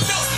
No.